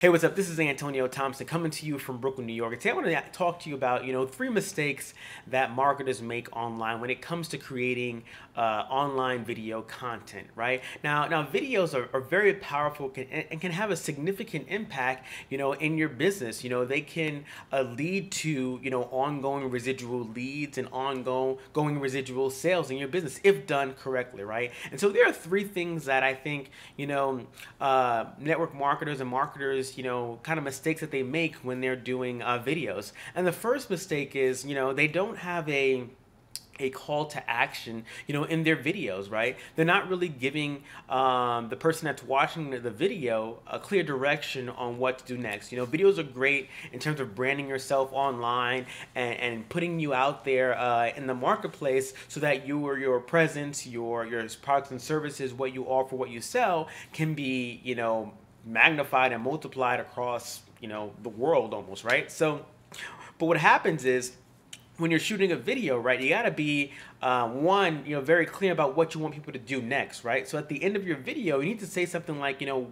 Hey, what's up? This is Antonio Thompson coming to you from Brooklyn, New York. Today I want to talk to you about, you know, three mistakes that marketers make online when it comes to creating uh, online video content, right? Now, now videos are, are very powerful can, and can have a significant impact, you know, in your business. You know, they can uh, lead to, you know, ongoing residual leads and ongoing going residual sales in your business if done correctly, right? And so there are three things that I think, you know, uh, network marketers and marketers you know, kind of mistakes that they make when they're doing uh, videos. And the first mistake is, you know, they don't have a a call to action, you know, in their videos, right? They're not really giving um, the person that's watching the video a clear direction on what to do next. You know, videos are great in terms of branding yourself online and, and putting you out there uh, in the marketplace so that you or your presence, your your products and services, what you offer, what you sell, can be, you know, magnified and multiplied across you know the world almost right? So but what happens is when you're shooting a video right you got to be uh, one you know very clear about what you want people to do next right? So at the end of your video you need to say something like you know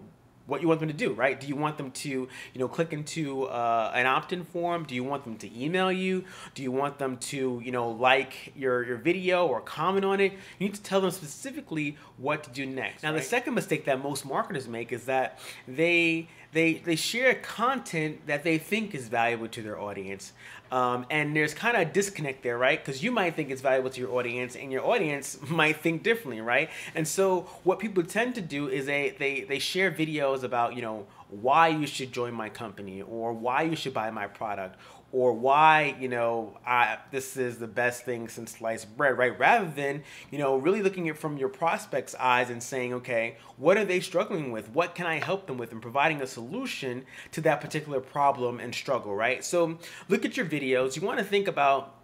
what you want them to do, right? Do you want them to, you know, click into uh, an opt-in form? Do you want them to email you? Do you want them to, you know, like your, your video or comment on it? You need to tell them specifically what to do next. Now, right? the second mistake that most marketers make is that they they they share content that they think is valuable to their audience um, and there's kind of a disconnect there right? Because you might think it's valuable to your audience and your audience might think differently right? And so what people tend to do is they they, they share videos about you know why you should join my company or why you should buy my product or why you know I, this is the best thing since sliced bread right? Rather than you know really looking at from your prospects eyes and saying okay what are they struggling with? What can i help them with? And providing a solution to that particular problem and struggle right? So look at your videos. You want to think about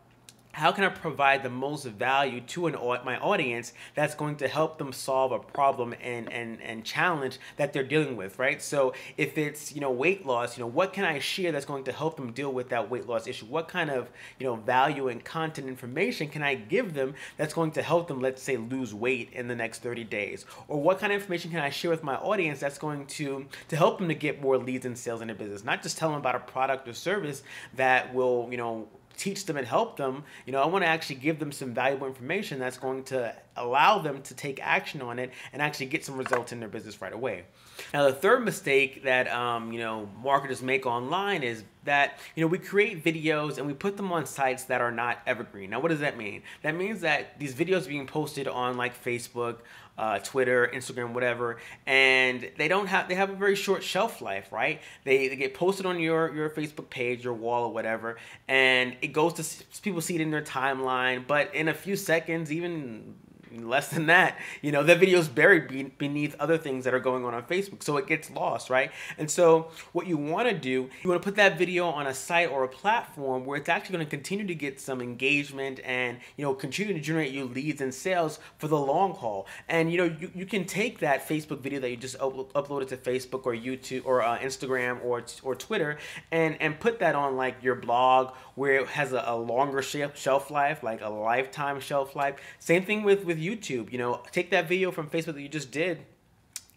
how can I provide the most value to an my audience that's going to help them solve a problem and, and, and challenge that they're dealing with, right? So if it's, you know, weight loss, you know, what can I share that's going to help them deal with that weight loss issue? What kind of, you know, value and content information can I give them that's going to help them, let's say, lose weight in the next 30 days? Or what kind of information can I share with my audience that's going to, to help them to get more leads and sales in their business? Not just tell them about a product or service that will, you know, teach them and help them, you know, I want to actually give them some valuable information that's going to allow them to take action on it and actually get some results in their business right away. Now, the third mistake that, um, you know, marketers make online is that, you know, we create videos and we put them on sites that are not evergreen. Now, what does that mean? That means that these videos are being posted on like Facebook, uh, Twitter, Instagram, whatever, and they don't have they have a very short shelf life, right? They, they get posted on your your Facebook page, your wall, or whatever, and it goes to people see it in their timeline, but in a few seconds, even less than that, you know, that video is buried beneath other things that are going on on Facebook. So it gets lost, right? And so what you want to do, you want to put that video on a site or a platform where it's actually going to continue to get some engagement and, you know, continue to generate you leads and sales for the long haul. And, you know, you, you can take that Facebook video that you just up uploaded to Facebook or YouTube or uh, Instagram or, or Twitter and, and put that on like your blog where it has a, a longer shelf life, like a lifetime shelf life. Same thing with, with YouTube. You know, take that video from Facebook that you just did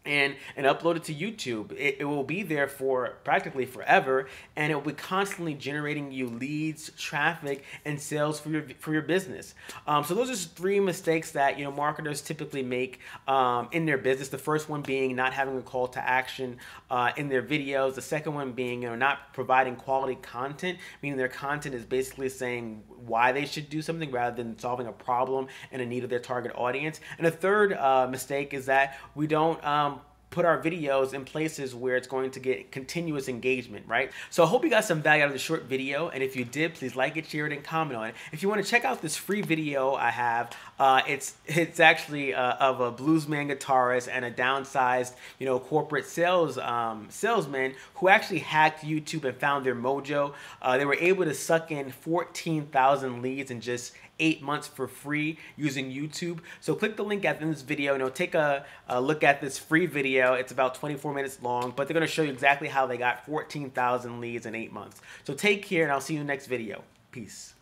and and upload it to YouTube. It, it, will be there for practically forever, and it will be constantly generating you leads, traffic, and sales for your for your business. Um, so those are three mistakes that you know marketers typically make um, in their business. The first one being not having a call to action uh, in their videos. The second one being you know not providing quality content, meaning their content is basically saying why they should do something rather than solving a problem and a need of their target audience. And the third uh, mistake is that we don't um, put our videos in places where it's going to get continuous engagement, right? So I hope you got some value out of the short video. And if you did, please like it, share it, and comment on it. If you want to check out this free video I have, uh, it's it's actually uh, of a bluesman guitarist and a downsized, you know, corporate sales um, salesman who actually hacked YouTube and found their mojo. Uh, they were able to suck in 14,000 leads in just eight months for free using YouTube. So click the link at the end of this video and it'll take a, a look at this free video. It's about 24 minutes long, but they're going to show you exactly how they got 14,000 leads in eight months. So take care and I'll see you in the next video. Peace.